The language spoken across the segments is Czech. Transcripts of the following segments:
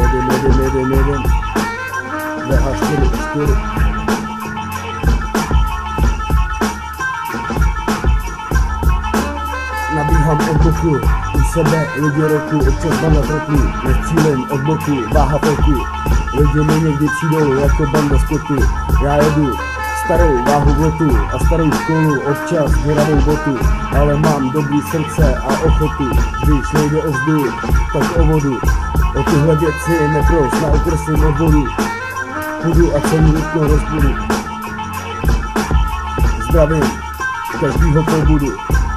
Jedem, jedem, jedem, jedem. VH4, 4. Nabíhám od boku, u sebe lidi roku, občas banda trochu, nestřílím od boku, váha foku. Lidi mi někdy přijdou jako banda skotu, já jedu starou váhu botu a starou školu, občas děravou botu, ale mám dobrý srdce a ochotu, když nejde o vzduch, tak o vodu. O tyhle věci nepros na okresním odboru, půjdu a celý nutno rozbudu. Zdravím každýho pobudu,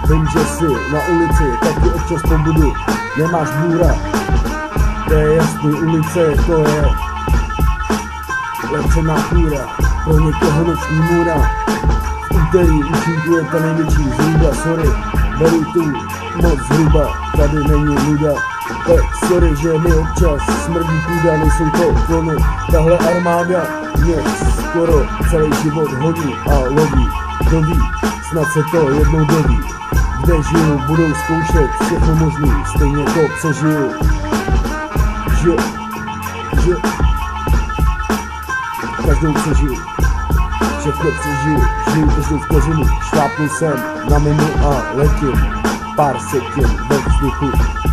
vím, že si na ulici taky občas pobudu, nemáš bůra, to je jasný, ulice to je lepšená kůra, pro někoho noční můra. V úterý účinkuje ta největší zhruba, sorry, beru tu moc zhruba, tady není nuda. Tak sorry, že mi občas smrdí půda, nejsou to klony, tahle armáda mě skoro celý život hodí a loví. Kdo ví, snad se to jednou doví. Kde žiju, budou zkoušet všechno možný, stejně to přežiju. Že, že, každou přežiju. Všechno přežiju, žiju každou vteřinu, šlápnu jsem na minu a letím. Pár setin ve vzduchu,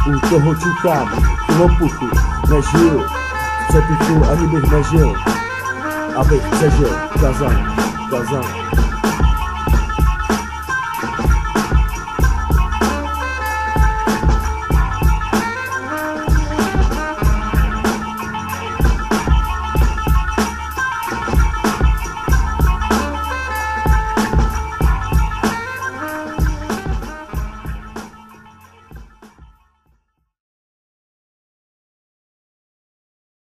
u toho čukám, klopuchu, nežiju, v přepichu ani bych nežil, abych přežil, kazan, kazan.